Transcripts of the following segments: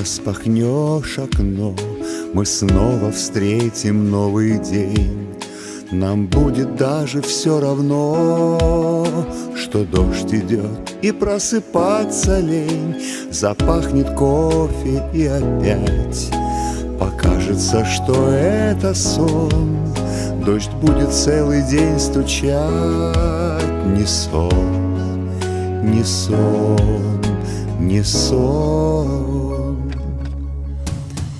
распахнешь окно, Мы снова встретим новый день. Нам будет даже все равно, что дождь идет и просыпаться лень, Запахнет кофе и опять покажется, что это сон. Дождь будет целый день стучать, не сон, не сон, не сон.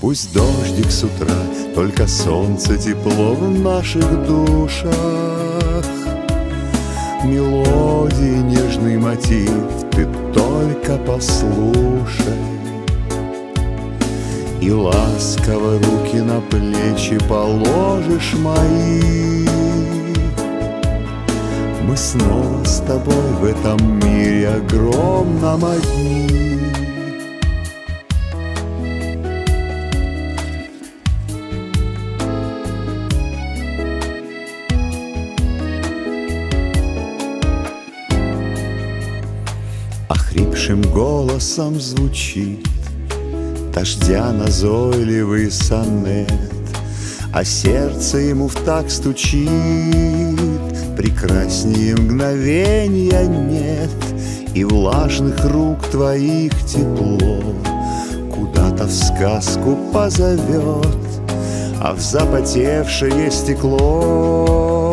Пусть дождик с утра, только солнце тепло в наших душах. Мелодии, нежный мотив, ты только послушай. И ласково руки на плечи положишь мои Мы снова с тобой в этом мире огромном одни Охрипшим голосом звучит Дождя назойливый сонет А сердце ему в так стучит. Прекраснее мгновения нет И влажных рук твоих тепло Куда-то в сказку позовет А в запотевшее стекло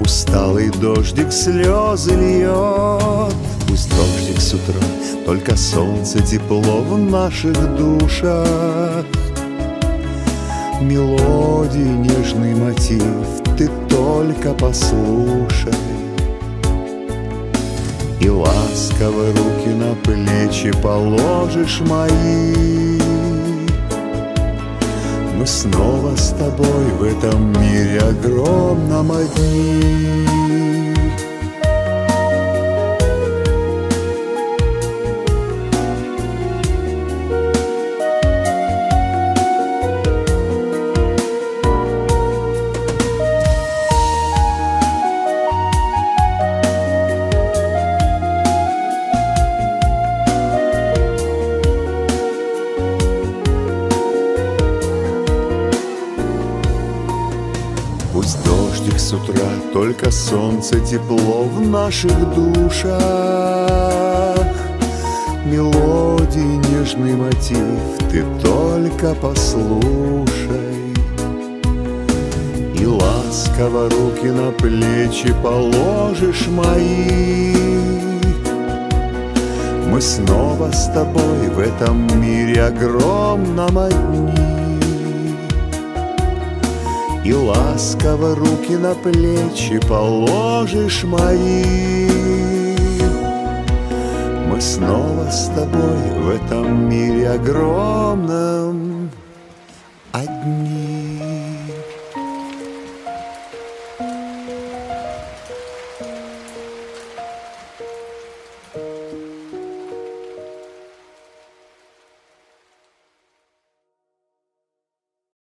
Усталый дождик слезы льет Пусть дождик с утра, только солнце тепло в наших душах. Мелодии, нежный мотив, ты только послушай. И ласково руки на плечи положишь мои. Мы снова с тобой в этом мире огромном одни. Дождик с утра, только солнце тепло в наших душах. Мелодии, нежный мотив, ты только послушай. И ласково руки на плечи положишь мои. Мы снова с тобой в этом мире огромном одни. И ласково руки на плечи положишь мои. Мы снова с тобой в этом мире огромном. Одни